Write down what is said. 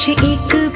是一个